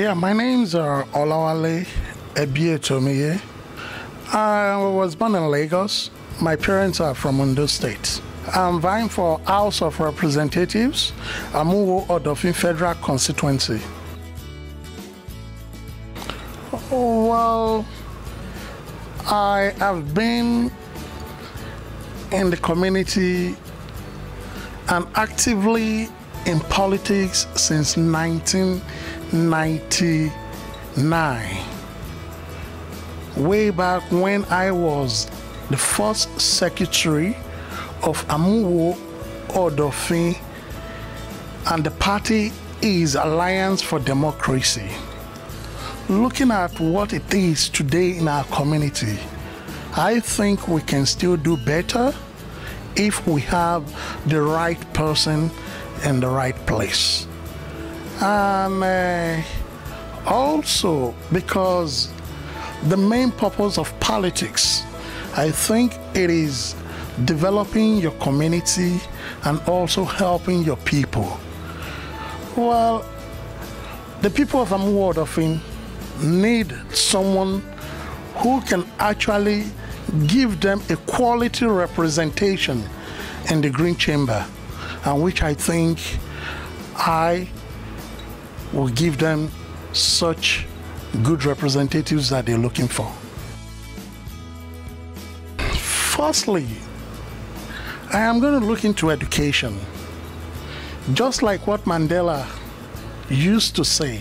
Yeah, my name's uh, Olawale Ebietomiye. I was born in Lagos. My parents are from Ondo State. I'm vying for House of Representatives, Amuwo Odofin Federal Constituency. Well, I have been in the community and actively in politics since 1999. Way back when I was the first secretary of Amuwo Odofin, and the party is Alliance for Democracy. Looking at what it is today in our community, I think we can still do better if we have the right person in the right place. And uh, also because the main purpose of politics, I think it is developing your community and also helping your people. Well, the people of Amuwo Odofin need someone who can actually give them a quality representation in the Green Chamber, and which I think I will give them such good representatives that they're looking for. Firstly, I am going to look into education. Just like what Mandela used to say,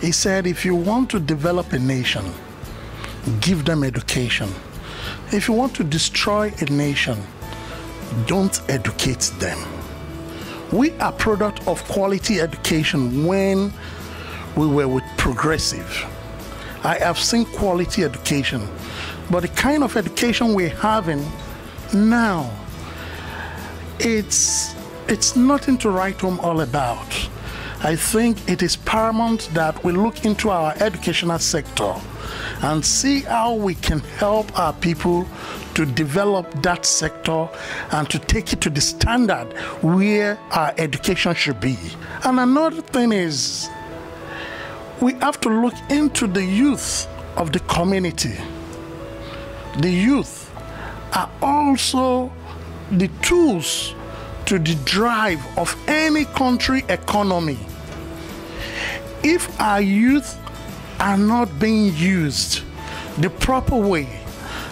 he said, if you want to develop a nation, give them education. If you want to destroy a nation, don't educate them. We are product of quality education when we were with progressive. I have seen quality education, but the kind of education we're having now, it's it's nothing to write home all about. I think it is paramount that we look into our educational sector and see how we can help our people to develop that sector and to take it to the standard where our education should be. And another thing is, we have to look into the youth of the community. The youth are also the tools to the drive of any country economy. If our youth are not being used the proper way,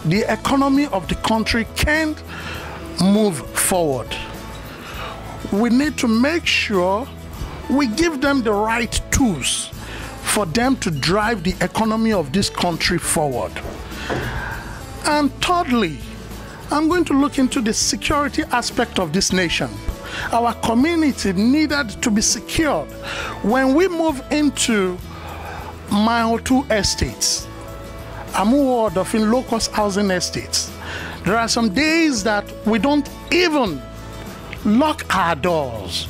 the economy of the country can't move forward. We need to make sure we give them the right tools for them to drive the economy of this country forward. And thirdly, I'm going to look into the security aspect of this nation. Our community needed to be secured. When we move into Mile 2 estates, Amuwo Odofin low-cost housing estates, there are some days that we don't even lock our doors.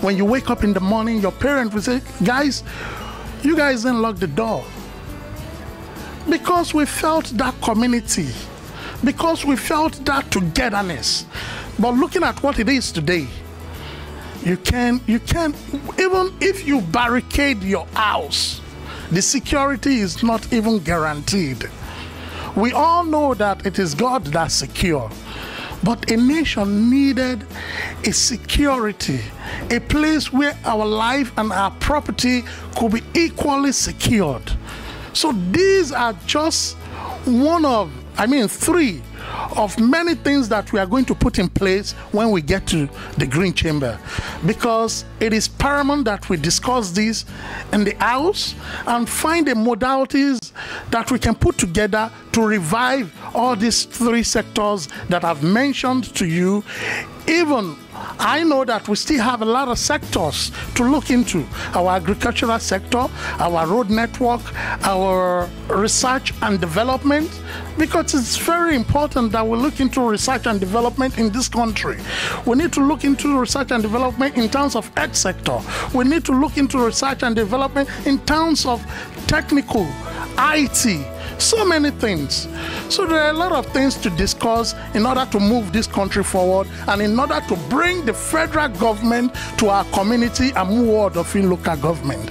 When you wake up in the morning, your parent will say, Guys, you guys didn't lock the door. Because we felt that community because we felt that togetherness. But looking at what it is today, you can you can even if you barricade your house, the security is not even guaranteed. We all know that it is God that secure. But a nation needed a security, a place where our life and our property could be equally secured. So these are just one of I mean, three of many things that we are going to put in place when we get to the Green Chamber. Because it is paramount that we discuss this in the House and find the modalities that we can put together to revive all these three sectors that I've mentioned to you. Even I know that we still have a lot of sectors to look into our agricultural sector, our road network, our research and development, because it's very important that we look into research and development in this country. We need to look into research and development in terms of ed sector. We need to look into research and development in terms of technical, IT, so many things. So there are a lot of things to discuss in order to move this country forward and in order to bring the federal government to our community and out of in local government.